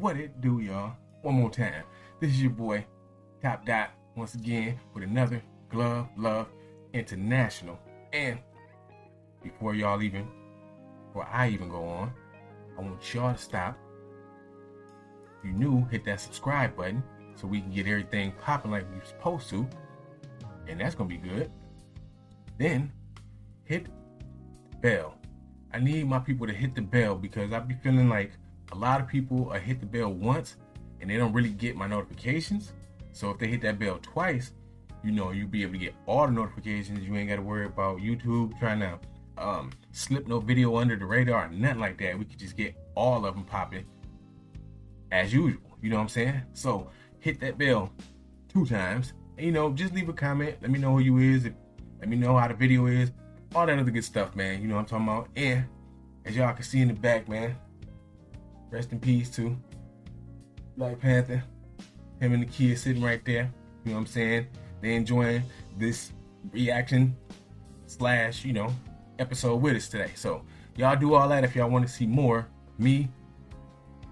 one more time. This is your boy, TopDott, once again with another Glove Love International. And before y'all even, before I even go on, I want y'all to stop. If you're new, hit that subscribe button so we can get everything popping like we're supposed to. And that's gonna be good. Then hit the bell. I need my people to hit the bell because I be feeling like a lot of people hit the bell once and they don't really get my notifications. So if they hit that bell twice, you know, you'll be able to get all the notifications. You ain't got to worry about YouTube trying to um, slip no video under the radar, nothing like that. We could just get all of them popping as usual. You know what I'm saying? So hit that bell two times. And, you know, just leave a comment. Let me know who you is. Let me know how the video is. All that other good stuff, man. You know what I'm talking about. And as y'all can see in the back, man. Rest in peace to Black Panther. Him and the kids sitting right there. You know what I'm saying? They enjoying this reaction slash, you know, episode with us today. So y'all do all that if y'all want to see more. Me,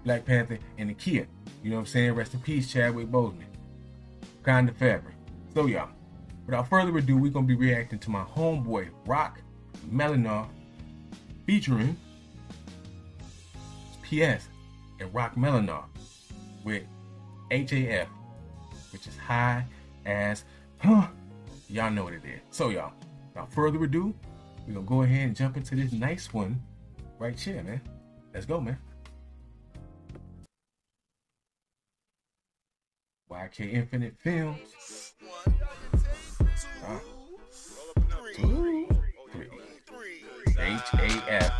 Black Panther, and the kid. You know what I'm saying? Rest in peace, Chadwick Boseman. Kind of fabric. So y'all, without further ado, we're gonna be reacting to my homeboy Rok Melonoff featuring PS and Rok Melonoff with HAF, which is high as huh. Y'all know what it is. So y'all, without further ado, we're gonna go ahead and jump into this nice one right here, man. Let's go, man. YK Infinite Films. Uh, two, three. H-A-F.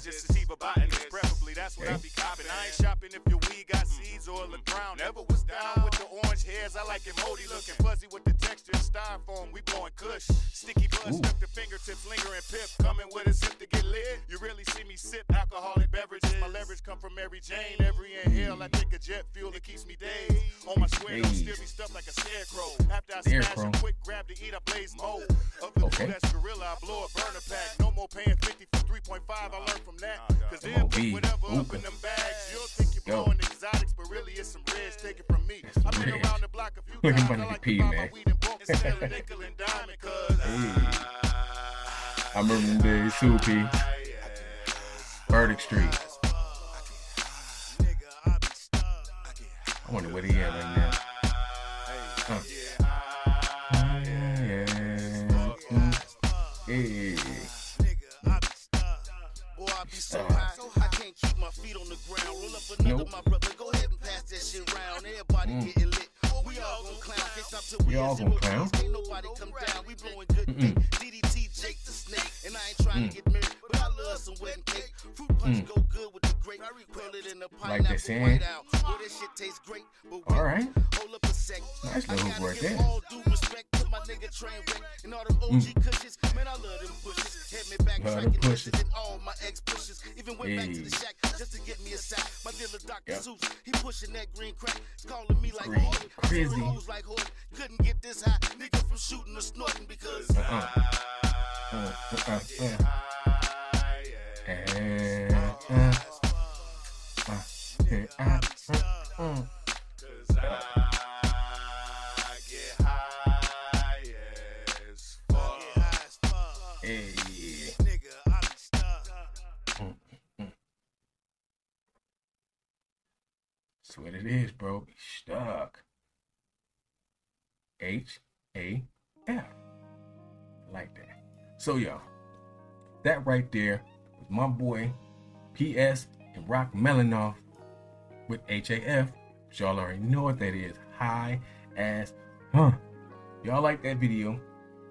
Just to see botanist, preferably. That's what I be copping. I ain't shopping if your weed got seeds or the ground. Never was down with the orange hairs. I like it moldy looking, fuzzy with the texture styrofoam. We blowing kush, sticky blood stuck to fingertips, lingering pip. Coming with a sip to get lit. You really see me sip alcoholic beverages. My leverage come from Mary Jane. Every inhale, I take a jet fuel that keeps me dazed. On my square, hey. still be stuffed like a scarecrow. After I smash a quick grab to eat, I blaze mode. Up the okay. that's gorilla, I blow a burner pack. No more paying 50 for 3.5. I learned from that. Cause they'll put whatever up in them bags. You'll think you're blowing exotics, but really it's some reds taken from me. I've been around the block a few Look times. at my pee, man. I remember them days too, P. Burdick Street. I wonder where he at right now. Everybody mm. We all gonna clown. Can't stop we all gonna clown. Ain't nobody come down. We blowing good mm DDT, Jake the Snake. And I ain't trying mm. to get married, but I love some wedding cake. Fruit punch mm. go good with the grape. Put it in the pineapple like they white out. Well, this shit tastes great. But all right. Hold up a sec. Nice little word there. All due respect to my nigga train wreck and all them OG mm. cushions. Man, I love them pushes. Had me back tracking pushes and all my ex pushes. Even went back to the shack just to get me a sack. My dealer Dr. Yep. Seuss, he pushing that green crack. It's calling me like green. Crazy. Like Couldn't get this high. Nigga from shooting or snorting because. Uh-uh. Uh, uh, uh, That's what it is, bro. Be stuck. H A F. Like that. So, y'all, that right there was my boy PS and Rok Melonoff with HAF. Y'all already know what that is. High as huh. Y'all like that video?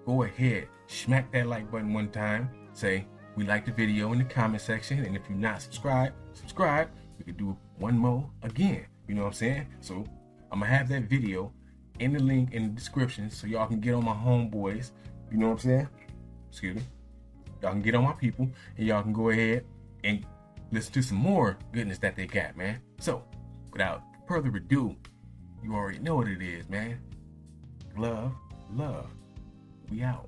Go ahead, smack that like button one time. Say we like the video in the comment section. And if you're not subscribed, subscribe. We could do one more again. You know what I'm saying? So I'm gonna have that video in the link in the description so y'all can get on my homeboys. You know what I'm saying? Excuse me. Y'all can get on my people and y'all can go ahead and listen to some more goodness that they got, man. So, without further ado, you already know what it is, man. Love, love. We out.